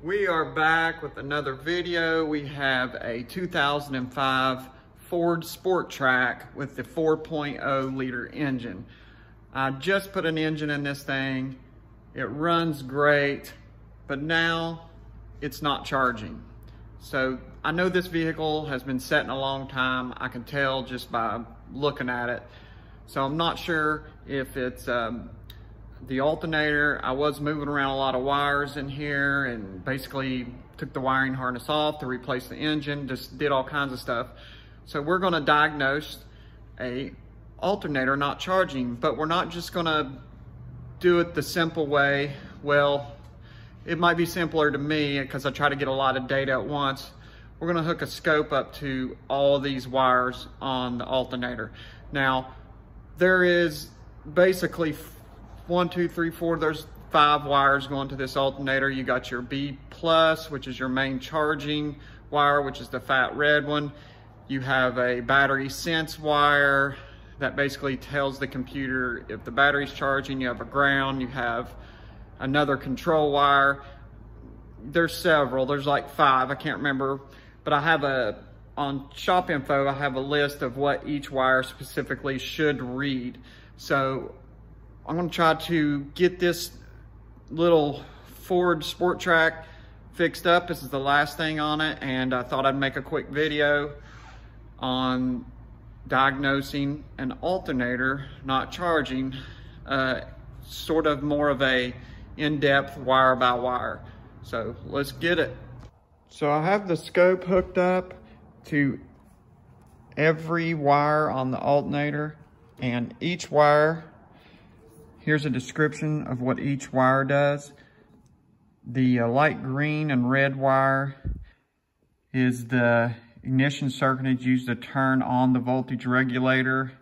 We are back with another video. We have a 2005 Ford Sport Trac with the 4.0 liter engine. I just put an engine in this thing. It runs great, but now it's not charging. So I know this vehicle has been setting a long time. I can tell just by looking at it. So I'm not sure if it's um, the alternator. I was moving around a lot of wires in here and basically took the wiring harness off to replace the engine, just did all kinds of stuff. So we're gonna diagnose a alternator not charging, but we're not just gonna do it the simple way. Well, it might be simpler to me because I try to get a lot of data at once. We're gonna hook a scope up to all these wires on the alternator. Now, there is basically one, two, three, four, there's five wires going to this alternator. You got your B plus, which is your main charging wire, which is the fat red one. You have a battery sense wire that basically tells the computer if the battery's charging, you have a ground, you have another control wire. There's several, there's like five, I can't remember, but I have a, on shop info, I have a list of what each wire specifically should read. So I'm gonna try to get this little Ford Sport Trac fixed up. This is the last thing on it and I thought I'd make a quick video on diagnosing an alternator not charging, uh, sort of more of a in-depth wire by wire. So let's get it. So I have the scope hooked up to every wire on the alternator and each wire Here's a description of what each wire does. The uh, light green and red wire is the ignition circuit used to turn on the voltage regulator.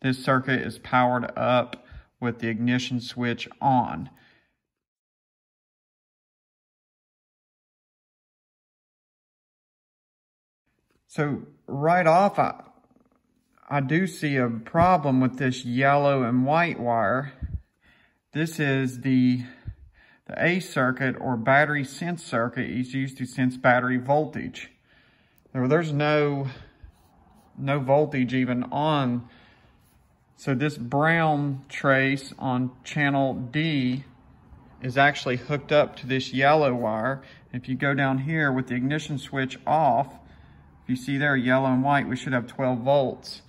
This circuit is powered up with the ignition switch on. So right off, I, I do see a problem with this yellow and white wire. This is the, the A circuit or battery sense circuit is used to sense battery voltage. There, there's no, no voltage even on. So this brown trace on channel D is actually hooked up to this yellow wire. If you go down here with the ignition switch off, if you see there yellow and white, we should have 12 volts.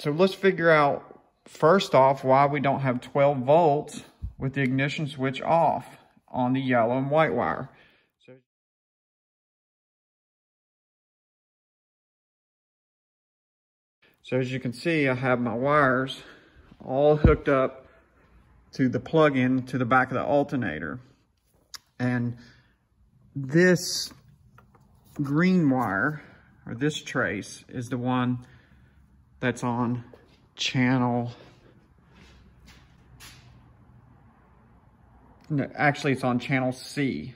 So let's figure out, first off, why we don't have 12 volts with the ignition switch off on the yellow and white wire. So, as you can see, I have my wires all hooked up to the plug-in to the back of the alternator. And this green wire, or this trace, is the one that's on channel, no, actually it's on channel C.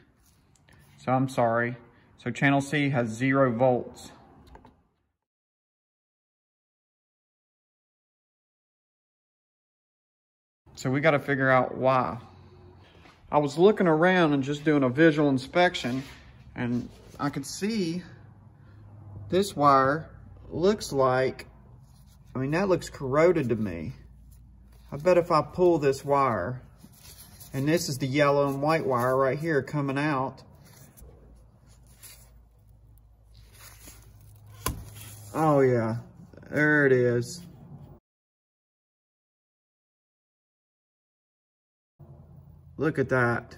So I'm sorry. So channel C has zero volts. So we got to figure out why. I was looking around and just doing a visual inspection and I could see this wire looks like I mean, that looks corroded to me. I bet if I pull this wire, and this is the yellow and white wire right here coming out. Oh yeah, there it is. Look at that.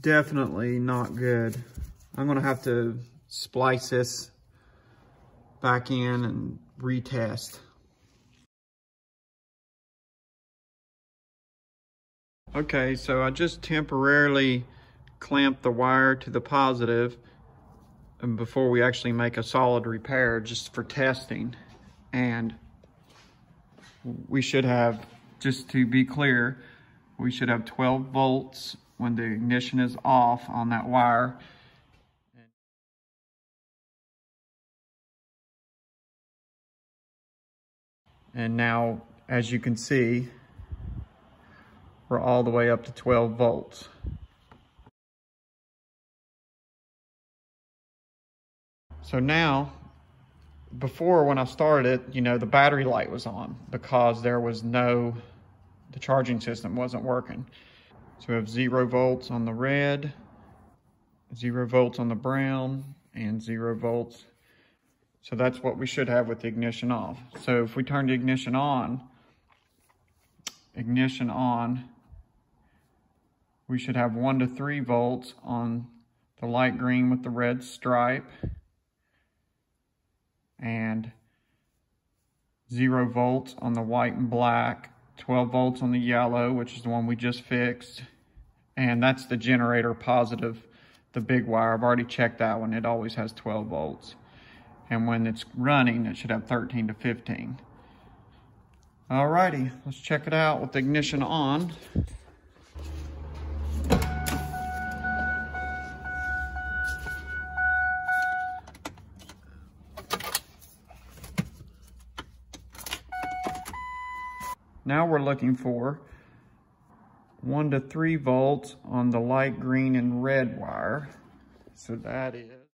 Definitely not good. I'm gonna have to splice this back in and retest. Okay, so I just temporarily clamped the wire to the positive um, before we actually make a solid repair just for testing. And we should have, just to be clear, we should have 12 volts when the ignition is off on that wire. And now, as you can see, we're all the way up to 12 volts. So now, before when I started, it, you know, the battery light was on because there was no, the charging system wasn't working. So we have zero volts on the red, zero volts on the brown, and zero volts. So that's what we should have with the ignition off. So if we turn the ignition on, ignition on, we should have one to three volts on the light green with the red stripe and zero volts on the white and black, 12 volts on the yellow, which is the one we just fixed. And that's the generator positive, the big wire. I've already checked that one. It always has 12 volts. And when it's running, it should have 13 to 15. Alrighty, let's check it out with the ignition on. Now we're looking for one to three volts on the light green and red wire. So that is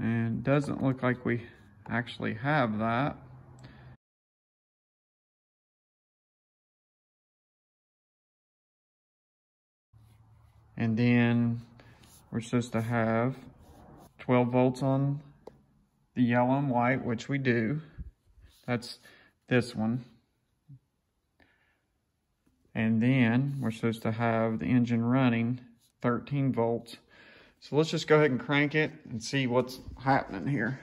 and doesn't look like we actually have that. And then we're supposed to have 12 volts on the yellow and white, which we do. That's this one. And then we're supposed to have the engine running 13 volts. So let's just go ahead and crank it and see what's happening here.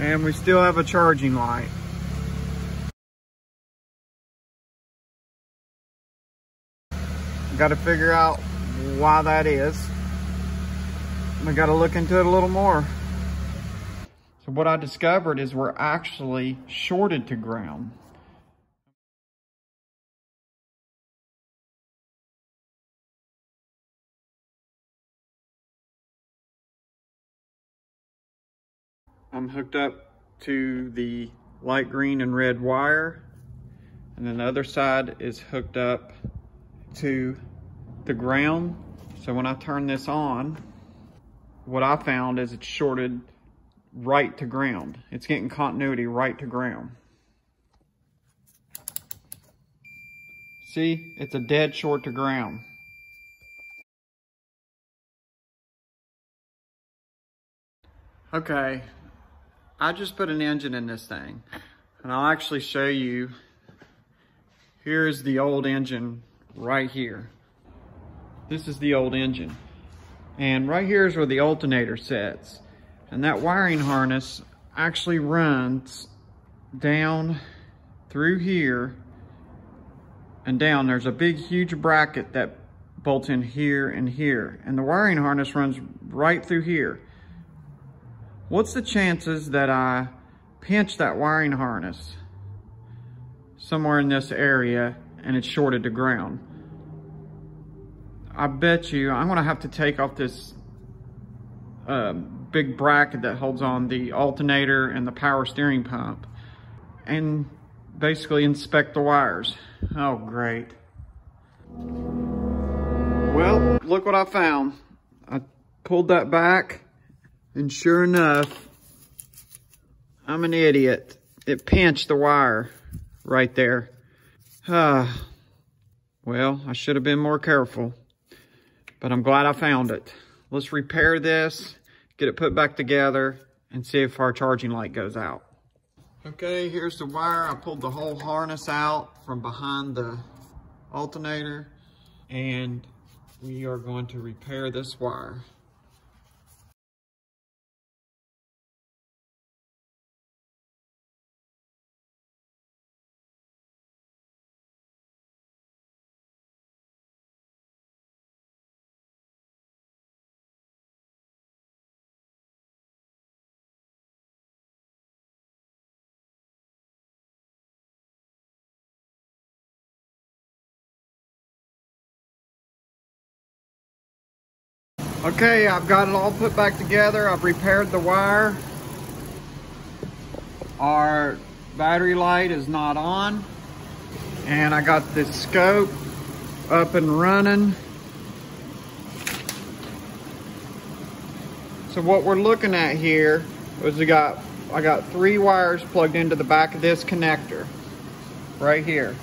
And we still have a charging light. Got to figure out why that is. We got to look into it a little more. So what I discovered is we're actually shorted to ground. I'm hooked up to the light green and red wire and then the other side is hooked up to the ground. So when I turn this on, what I found is it's shorted right to ground. It's getting continuity right to ground. See, it's a dead short to ground. Okay, I just put an engine in this thing and I'll actually show you, here's the old engine right here. This is the old engine. And right here is where the alternator sets. And that wiring harness actually runs down through here and down. There's a big, huge bracket that bolts in here and here. And the wiring harness runs right through here. What's the chances that I pinch that wiring harness somewhere in this area and it's shorted to ground? I bet you I'm gonna have to take off this uh, big bracket that holds on the alternator and the power steering pump and basically inspect the wires. Oh, great. Well, look what I found. I pulled that back and sure enough, I'm an idiot. It pinched the wire right there. Ah, well, I should have been more careful but I'm glad I found it. Let's repair this, get it put back together, and see if our charging light goes out. Okay, here's the wire. I pulled the whole harness out from behind the alternator, and we are going to repair this wire. Okay, I've got it all put back together. I've repaired the wire. Our battery light is not on. And I got the scope up and running. So what we're looking at here is we got I got three wires plugged into the back of this connector right here.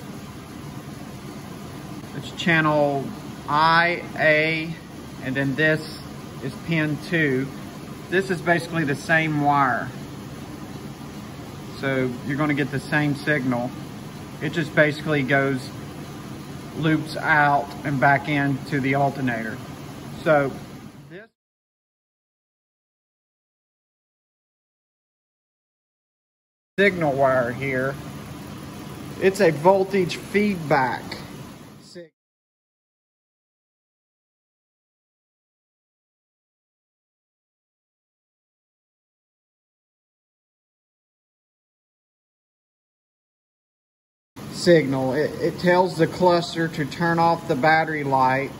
It's channel I, A, and then this is pin two. This is basically the same wire. So you're gonna get the same signal. It just basically goes, loops out and back into the alternator. So this signal wire here, it's a voltage feedback. Signal. It, it tells the cluster to turn off the battery light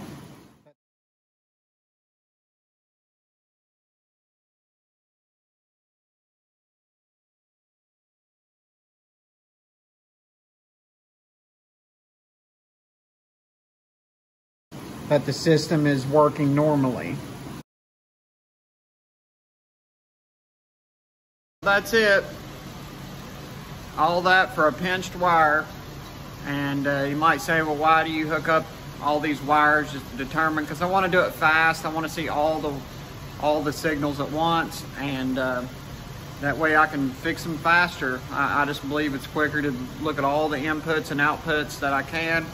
that the system is working normally. That's it. All that for a pinched wire. And uh, you might say, well, why do you hook up all these wires just to determine? Because I want to do it fast. I want to see all the all the signals at once, and uh, that way I can fix them faster. I, I just believe it's quicker to look at all the inputs and outputs that I can.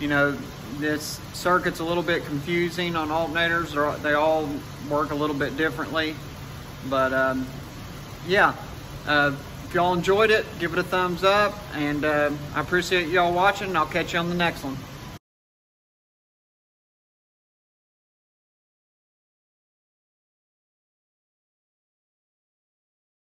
You know, this circuit's a little bit confusing on alternators. They're, they all work a little bit differently, but um, yeah. Uh, if y'all enjoyed it, give it a thumbs up, and uh, I appreciate y'all watching. And I'll catch you on the next one.